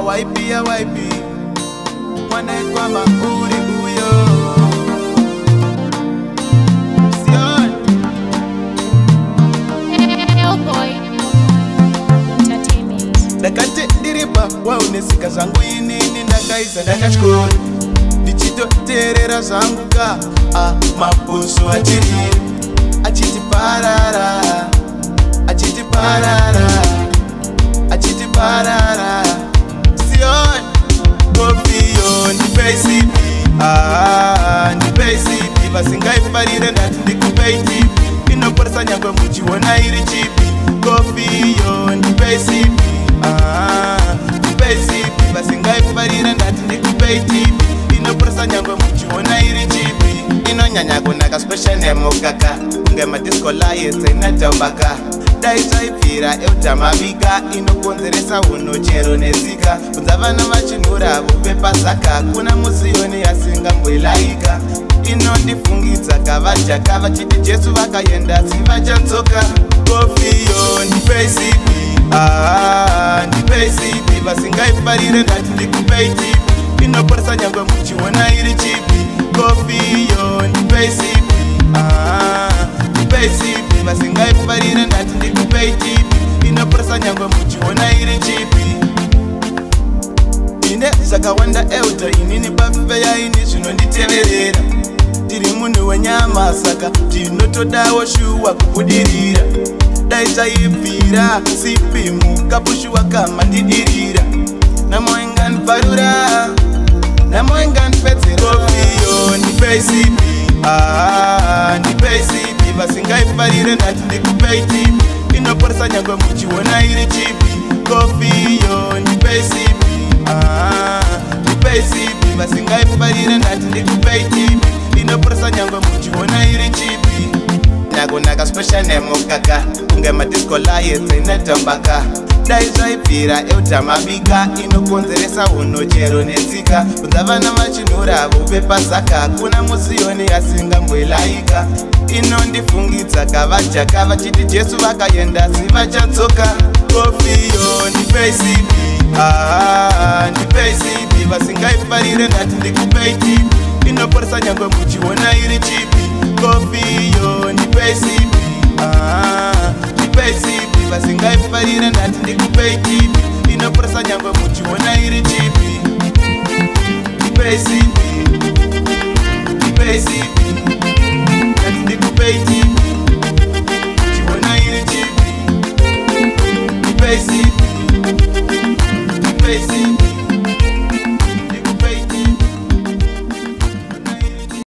awaipiya waipi kwanekwama uri buyo ndakati ndiripa waunesika zvangu inini ndakaisa ndakatyori ndichitoteerera zvangu ka a ah, mabhuzu achiriri pasi ngaikubarire ndati ndikupei chipi inoporesa nyange muchiona iri chipi kofiyo ndipei sipi ah, ndipei sipi pasi ngaikubarire ndati ndikupei chipi inoporesa nyange muchiona iri chipi inonyanya kunaka speshanemugaga kunge madisco layetsenatombaga dai taipfira eutamaviga inokonzeresa unhu chero nezika kunza vana vachinhura vupepazaka kuna muziyoni yasingamboilaika vashaka vachiti jesu vakaenda sivachatsoka kofiyo ndipei sipi ndipei sipi vasingaifarire ngati ndikupei chipi inoporesa nyange muchiona iri chipi kofiyo ndipei sipi ndipei sipi vasingaifarire ngati ndikupei chipi inoporesa nyange muchiona iri chipi ine zvakawanda eudha inini pafuve yaini zvinonditeverera nyama saka tinotodawo shuwa kubudirira dai taibvira sipi mukapushuwa kamandidirira namoinganibvarura namoinganipedzeroiyonipeisipi ndipeisipi vasingaifarire nati ndikupeitipi inoporesa nyange muchiona iri chipi kofiyo ndipeisipi ndipeisipi vasingaifarire nati ndakaspeshane mokaka kunge madisco laye rinatambaka dai zvaibvira eutamabika inokonzeresa unochero netsika kunza vana machinura vopepazaka kuna musiyoni asingamboilaika inondifungidza kavajaka vachiti jesu vakaenda sivachatsoka kofiyo ndipeicb ah, ndipeicb vasingaifarire ndati ndikupeitipi inoporesa nyange muchiona iri chipi kofiyo ah, ndikupei simbi ah, ndipei simbi vasingaifarire ndati ndikupei chipi inoporesa nyangwe muchiona iri chipi ndipei simbi ndipei simbi ndati ndikupei chipi muchiona iri chipi ndipei simbi ndipei simbi